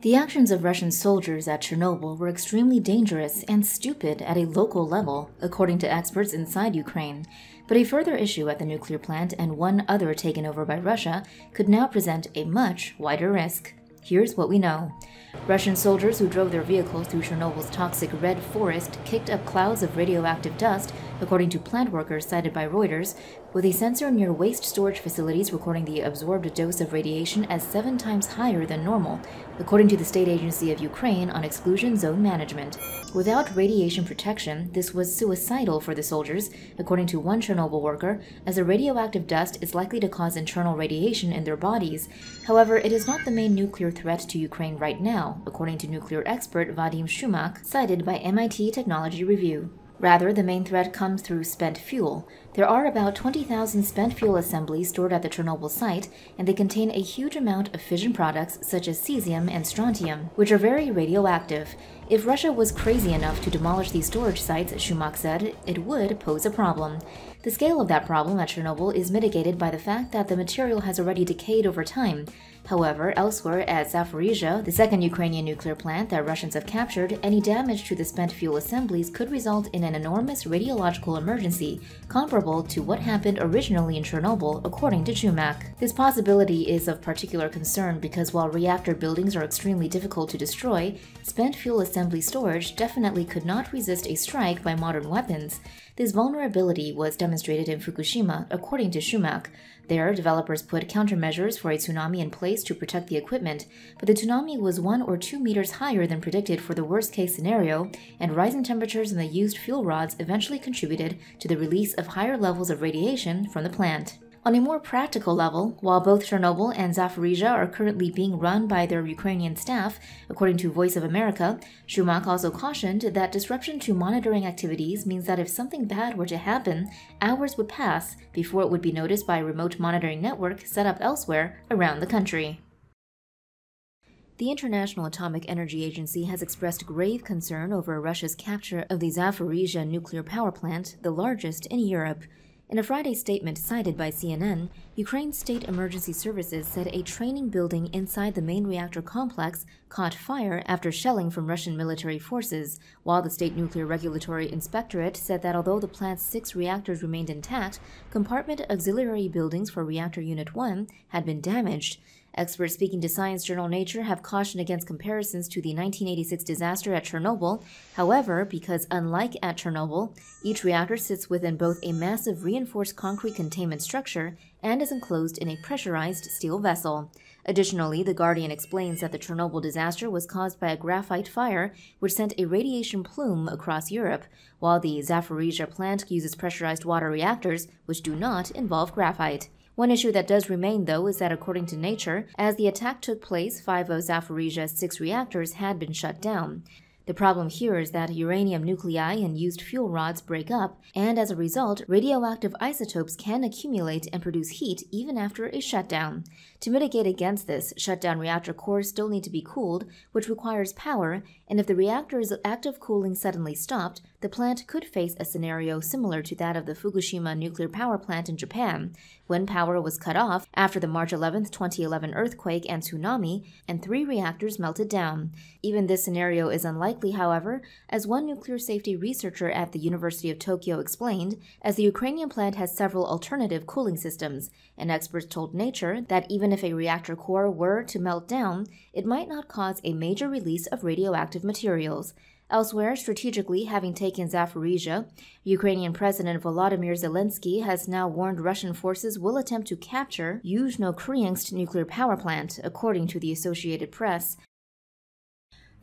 The actions of Russian soldiers at Chernobyl were extremely dangerous and stupid at a local level, according to experts inside Ukraine. But a further issue at the nuclear plant and one other taken over by Russia could now present a much wider risk. Here's what we know. Russian soldiers who drove their vehicles through Chernobyl's toxic red forest kicked up clouds of radioactive dust, according to plant workers cited by Reuters, with a sensor near waste storage facilities recording the absorbed dose of radiation as seven times higher than normal, according to the State Agency of Ukraine on Exclusion Zone Management. Without radiation protection, this was suicidal for the soldiers, according to one Chernobyl worker, as the radioactive dust is likely to cause internal radiation in their bodies. However, it is not the main nuclear threat to Ukraine right now, according to nuclear expert Vadim Chumak, cited by MIT Technology Review. Rather, the main threat comes through spent fuel. There are about 20,000 spent fuel assemblies stored at the Chernobyl site, and they contain a huge amount of fission products such as cesium and strontium, which are very radioactive. If Russia was crazy enough to demolish these storage sites, Chumak said, it would pose a problem. The scale of that problem at Chernobyl is mitigated by the fact that the material has already decayed over time. However, elsewhere at Zaporizhzhia, the second Ukrainian nuclear plant that Russians have captured, any damage to the spent fuel assemblies could result in an enormous radiological emergency, comparable to what happened originally in Chernobyl, according to Chumak. This possibility is of particular concern because while reactor buildings are extremely difficult to destroy, spent fuel assembly storage definitely could not resist a strike by modern weapons. This vulnerability was demonstrated in Fukushima, according to Chumak. There, developers put countermeasures for a tsunami in place to protect the equipment, but the tsunami was one or two meters higher than predicted for the worst case scenario, and rising temperatures in the used fuel rods eventually contributed to the release of higher levels of radiation from the plant. On a more practical level, while both Chernobyl and Zaporizhzhia are currently being run by their Ukrainian staff, according to Voice of America, Chumak also cautioned that disruption to monitoring activities means that if something bad were to happen, hours would pass before it would be noticed by a remote monitoring network set up elsewhere around the country. The International Atomic Energy Agency has expressed grave concern over Russia's capture of the Zaporizhzhia nuclear power plant, the largest in Europe. In a Friday statement cited by CNN, Ukraine's State Emergency Services said a training building inside the main reactor complex caught fire after shelling from Russian military forces, while the State Nuclear Regulatory Inspectorate said that although the plant's six reactors remained intact, compartment auxiliary buildings for Reactor Unit 1 had been damaged. Experts speaking to Science Journal Nature have cautioned against comparisons to the 1986 disaster at Chernobyl. However, because unlike at Chernobyl, each reactor sits within both a massive reinforced concrete containment structure and is enclosed in a pressurized steel vessel. Additionally, The Guardian explains that the Chernobyl disaster was caused by a graphite fire, which sent a radiation plume across Europe, while the Zaporizhzhia plant uses pressurized water reactors, which do not involve graphite. One issue that does remain, though, is that according to Nature, as the attack took place, five of Zaporizhzhia's six reactors had been shut down. The problem here is that uranium nuclei and used fuel rods break up, and as a result, radioactive isotopes can accumulate and produce heat even after a shutdown. To mitigate against this, shutdown reactor cores still need to be cooled, which requires power, and if the reactor's active cooling suddenly stopped, the plant could face a scenario similar to that of the Fukushima nuclear power plant in Japan, when power was cut off after the March 11, 2011 earthquake and tsunami, and three reactors melted down. Even this scenario is unlikely, however, as one nuclear safety researcher at the University of Tokyo explained, as the Ukrainian plant has several alternative cooling systems, and experts told Nature that even if a reactor core were to melt down, it might not cause a major release of radioactive materials. Elsewhere, strategically having taken Zaporizhzhia, Ukrainian President Volodymyr Zelensky has now warned Russian forces will attempt to capture Yuzhnoukrainsk nuclear power plant, according to the Associated Press.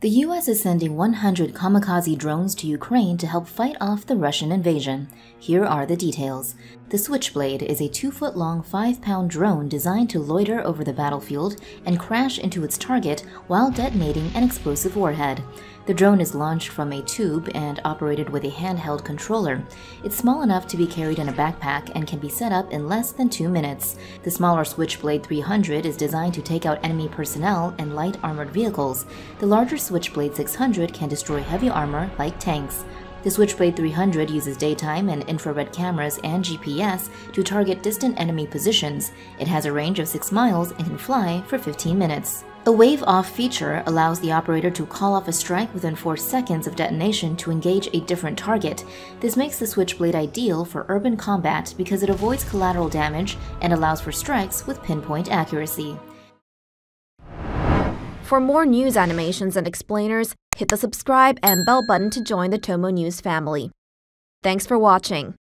The U.S. is sending 100 kamikaze drones to Ukraine to help fight off the Russian invasion. Here are the details. The Switchblade is a 2 foot long, 5 pound drone designed to loiter over the battlefield and crash into its target while detonating an explosive warhead. The drone is launched from a tube and operated with a handheld controller. It's small enough to be carried in a backpack and can be set up in less than two minutes. The smaller Switchblade 300 is designed to take out enemy personnel and light armored vehicles. The larger Switchblade 600 can destroy heavy armor like tanks. The Switchblade 300 uses daytime and infrared cameras and GPS to target distant enemy positions. It has a range of 6 miles and can fly for 15 minutes. A wave off feature allows the operator to call off a strike within 4 seconds of detonation to engage a different target. This makes the Switchblade ideal for urban combat because it avoids collateral damage and allows for strikes with pinpoint accuracy. For more news animations and explainers, hit the subscribe and bell button to join the Tomo News family. Thanks for watching.